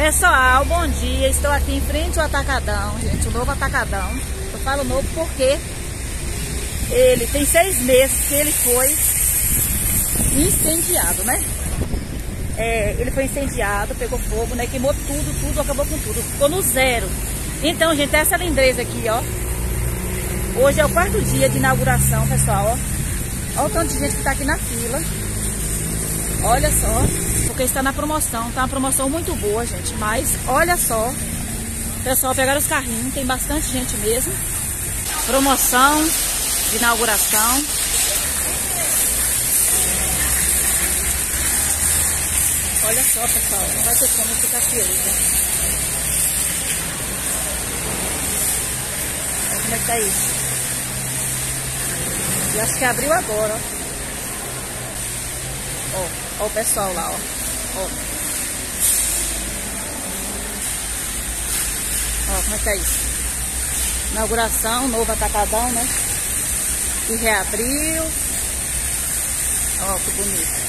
Pessoal, bom dia. Estou aqui em frente ao Atacadão, gente, o novo Atacadão. Eu falo novo porque ele tem seis meses que ele foi incendiado, né? É, ele foi incendiado, pegou fogo, né? Queimou tudo, tudo, acabou com tudo. Ficou no zero. Então, gente, essa lindeza aqui, ó. Hoje é o quarto dia de inauguração, pessoal, ó. Olha o tanto de gente que tá aqui na fila. Olha só porque está na promoção. Tá uma promoção muito boa, gente. Mas olha só. Pessoal, pegaram os carrinhos. Tem bastante gente mesmo. Promoção de inauguração. Olha só, pessoal. Não vai ter como ficar aqui hoje. Né? Olha como é que tá isso. E acho que abriu agora, ó. Ó, ó o pessoal lá, ó. Ó. Como é que é isso? Inauguração, novo atacadão, né? E reabriu. Ó, que bonito.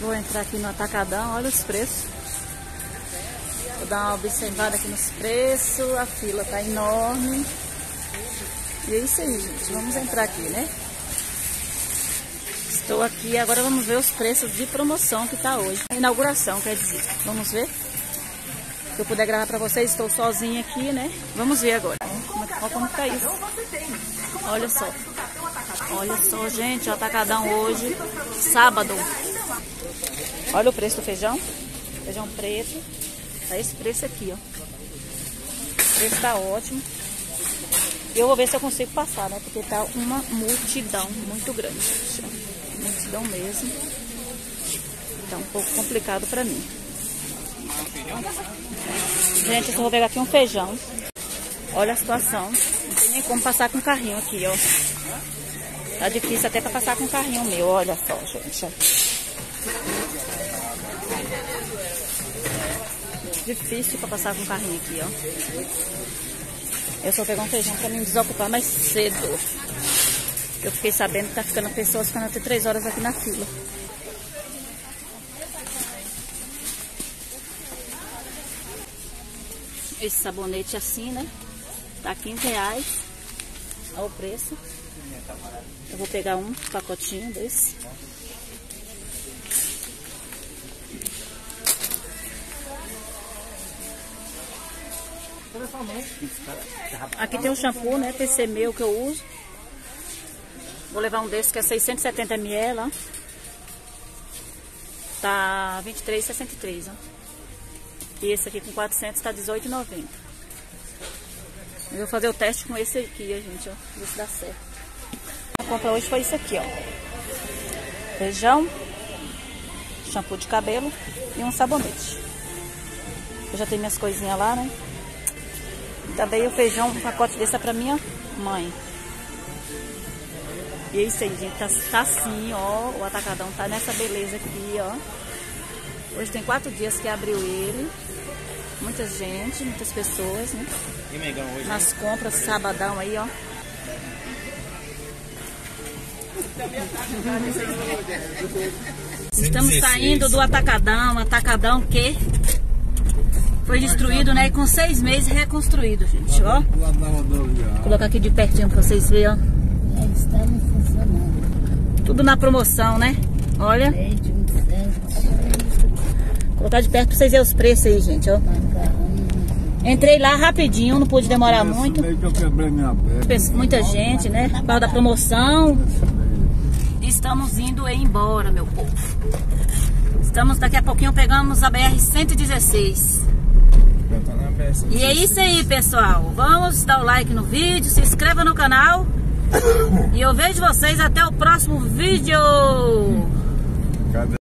Vou entrar aqui no atacadão, olha os preços. Vou dar uma observada aqui nos preços. A fila tá enorme. E é isso aí, gente. Vamos entrar aqui, né? Estou aqui, agora vamos ver os preços de promoção que tá hoje. A inauguração, quer dizer. Vamos ver? Se eu puder gravar pra vocês, estou sozinha aqui, né? Vamos ver agora. Como, olha como tá isso. Olha só. Olha só, gente, o atacadão hoje, sábado. Olha o preço do feijão. Feijão preto. Tá esse preço aqui, ó. O preço tá ótimo. Eu vou ver se eu consigo passar, né? Porque tá uma multidão muito grande. Multidão mesmo. Tá um pouco complicado pra mim. Gente, eu vou pegar aqui um feijão. Olha a situação. Não tem nem como passar com carrinho aqui, ó. Tá difícil até pra passar com carrinho meu. Olha só, gente. Difícil pra passar com carrinho aqui, ó. Eu só pegar um feijão para me desocupar mais cedo. Eu fiquei sabendo que tá ficando pessoas ficando até 3 horas aqui na fila. Esse sabonete assim, né? Tá 15 reais. Olha o preço. Eu vou pegar um pacotinho desse. Aqui tem um shampoo, né? PC meu que eu uso. Vou levar um desses que é 670 ml, ó. Tá 23,63, ó. E esse aqui com 400 tá 18,90. Eu vou fazer o teste com esse aqui, gente, ó. Ver se dá certo. A compra hoje foi isso aqui, ó. Feijão, shampoo de cabelo e um sabonete. Eu já tenho minhas coisinhas lá, né? Também o feijão, um pacote desse é pra minha mãe. E é isso aí, gente. Tá, tá assim, ó. O atacadão tá nessa beleza aqui, ó. Hoje tem quatro dias que abriu ele. Muita gente, muitas pessoas, né? Nas compras, sabadão aí, ó. Estamos saindo do atacadão, atacadão que foi destruído, né? E com seis meses reconstruído, gente, ó. Vou colocar aqui de pertinho pra vocês verem, ó. Tudo na promoção, né? Olha. Vou colocar de perto pra vocês verem os preços aí, gente, ó. Entrei lá rapidinho, não pude demorar muito. Muita gente, né? Por causa da promoção. Estamos indo embora, meu povo. Estamos daqui a pouquinho pegamos a BR 116. E é isso aí, pessoal. Vamos dar o like no vídeo, se inscreva no canal. E eu vejo vocês até o próximo vídeo.